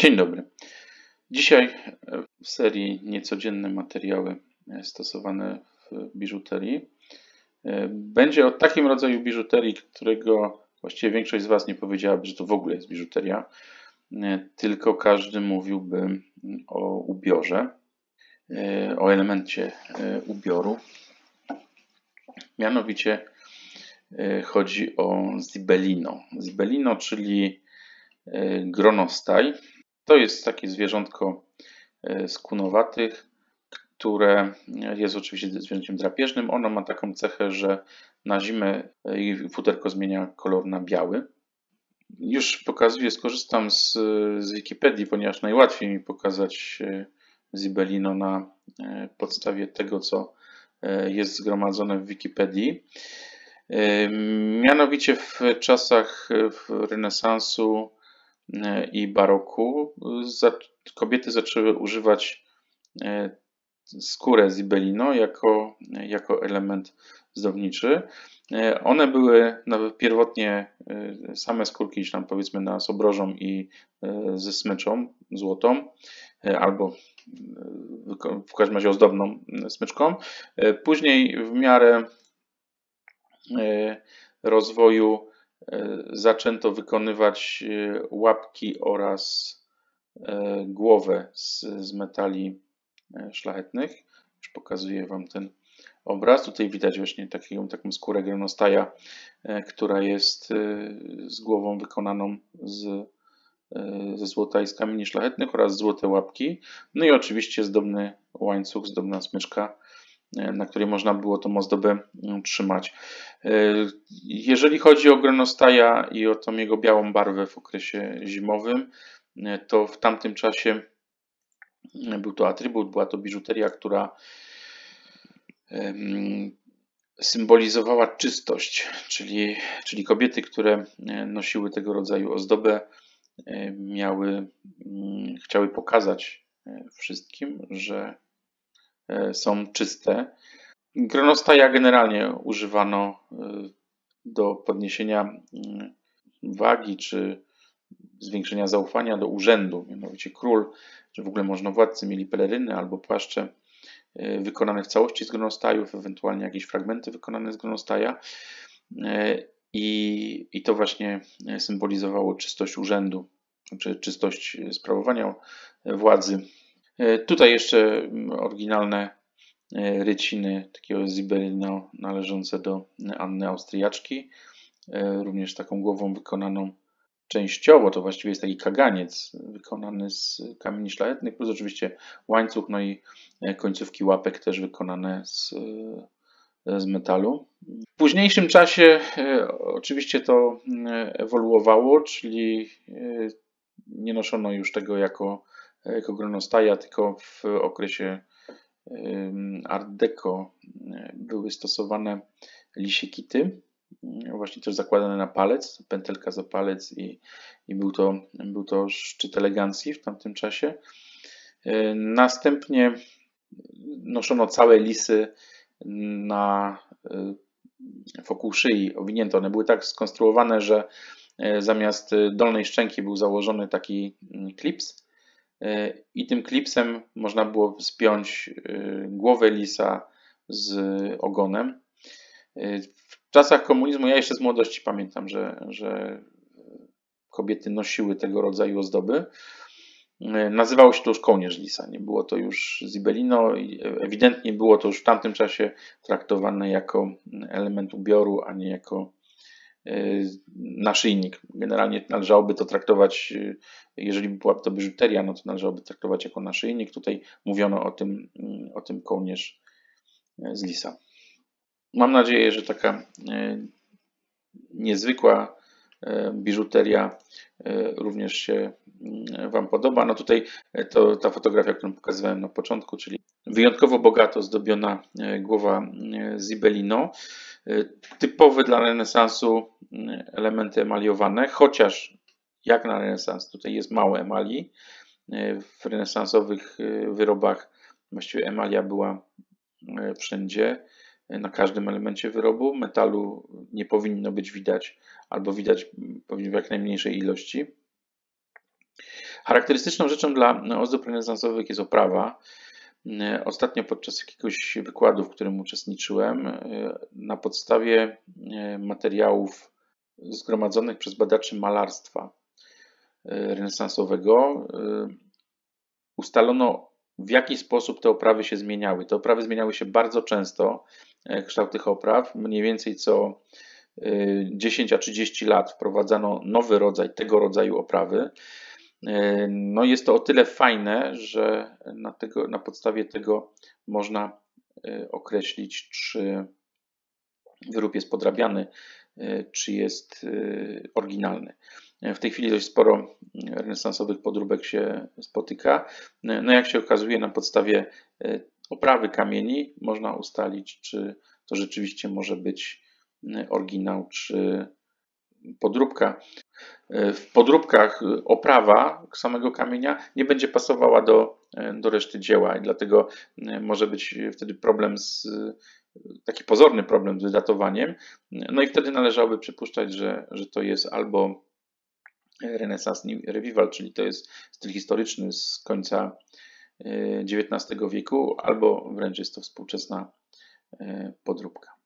Dzień dobry. Dzisiaj w serii niecodzienne materiały stosowane w biżuterii będzie o takim rodzaju biżuterii, którego właściwie większość z Was nie powiedziałaby, że to w ogóle jest biżuteria, tylko każdy mówiłby o ubiorze, o elemencie ubioru. Mianowicie chodzi o zibelino. Zibelino, czyli gronostaj. To jest takie zwierzątko z kunowatych, które jest oczywiście zwierzęciem drapieżnym. Ono ma taką cechę, że na zimę jej futerko zmienia kolor na biały. Już pokazuję, skorzystam z, z Wikipedii, ponieważ najłatwiej mi pokazać Zibelino na podstawie tego, co jest zgromadzone w Wikipedii. Mianowicie w czasach renesansu i baroku kobiety zaczęły używać skórę zibelino jako, jako element zdobniczy. One były pierwotnie same skórki, tam powiedzmy na sobrożą i ze smyczą złotą, albo w każdym razie ozdobną smyczką. Później w miarę rozwoju zaczęto wykonywać łapki oraz głowę z, z metali szlachetnych. Już pokazuję Wam ten obraz. Tutaj widać właśnie taką, taką skórę gronostaja, która jest z głową wykonaną z, ze złota i z kamieni szlachetnych oraz złote łapki. No i oczywiście zdobny łańcuch, zdobna smyczka, na której można było tą ozdobę trzymać. Jeżeli chodzi o gronostaja i o tą jego białą barwę w okresie zimowym, to w tamtym czasie był to atrybut, była to biżuteria, która symbolizowała czystość, czyli, czyli kobiety, które nosiły tego rodzaju ozdobę, miały, chciały pokazać wszystkim, że są czyste. Gronostaja generalnie używano do podniesienia wagi czy zwiększenia zaufania do urzędu. Mianowicie król, czy w ogóle możnowładcy mieli peleryny albo płaszcze wykonane w całości z gronostajów, ewentualnie jakieś fragmenty wykonane z gronostaja. I, I to właśnie symbolizowało czystość urzędu, czy czystość sprawowania władzy. Tutaj jeszcze oryginalne ryciny takiego zibelino należące do Anny Austriaczki, również taką głową wykonaną częściowo, to właściwie jest taki kaganiec wykonany z kamieni szlachetnych, plus oczywiście łańcuch, no i końcówki łapek też wykonane z, z metalu. W późniejszym czasie oczywiście to ewoluowało, czyli nie noszono już tego jako, jako gronostaja, tylko w okresie Art Deco były stosowane lisie kity, właśnie też zakładane na palec, pętelka za palec i, i był, to, był to szczyt elegancji w tamtym czasie. Następnie noszono całe lisy na wokół szyi, owinięte. One były tak skonstruowane, że zamiast dolnej szczęki był założony taki klips, i tym klipsem można było spiąć głowę lisa z ogonem. W czasach komunizmu, ja jeszcze z młodości pamiętam, że, że kobiety nosiły tego rodzaju ozdoby. Nazywało się to już kołnierz lisa, nie było to już zibelino ewidentnie było to już w tamtym czasie traktowane jako element ubioru, a nie jako naszyjnik. Generalnie należałoby to traktować, jeżeli była to biżuteria, no to należałoby traktować jako naszyjnik. Tutaj mówiono o tym, o tym kołnierz z lisa. Mam nadzieję, że taka niezwykła biżuteria również się Wam podoba. No tutaj to ta fotografia, którą pokazywałem na początku, czyli wyjątkowo bogato zdobiona głowa Zibelino. Typowe dla renesansu elementy emaliowane, chociaż jak na renesans tutaj jest mało emali. W renesansowych wyrobach właściwie emalia była wszędzie, na każdym elemencie wyrobu. Metalu nie powinno być widać, albo widać powinno w jak najmniejszej ilości. Charakterystyczną rzeczą dla ozdób renesansowych jest oprawa. Ostatnio podczas jakiegoś wykładu, w którym uczestniczyłem, na podstawie materiałów zgromadzonych przez badaczy malarstwa renesansowego ustalono, w jaki sposób te oprawy się zmieniały. Te oprawy zmieniały się bardzo często, kształt tych opraw, mniej więcej co 10 a 30 lat wprowadzano nowy rodzaj tego rodzaju oprawy. No jest to o tyle fajne, że na, tego, na podstawie tego można e, określić, czy wyrób jest podrabiany, e, czy jest e, oryginalny. W tej chwili dość sporo renesansowych podróbek się spotyka. No jak się okazuje, na podstawie oprawy kamieni można ustalić, czy to rzeczywiście może być oryginał czy podróbka. W podróbkach oprawa samego kamienia nie będzie pasowała do, do reszty dzieła i dlatego może być wtedy problem z taki pozorny problem z wydatowaniem. No i wtedy należałoby przypuszczać, że, że to jest albo renesans revival, czyli to jest styl historyczny z końca XIX wieku, albo wręcz jest to współczesna podróbka.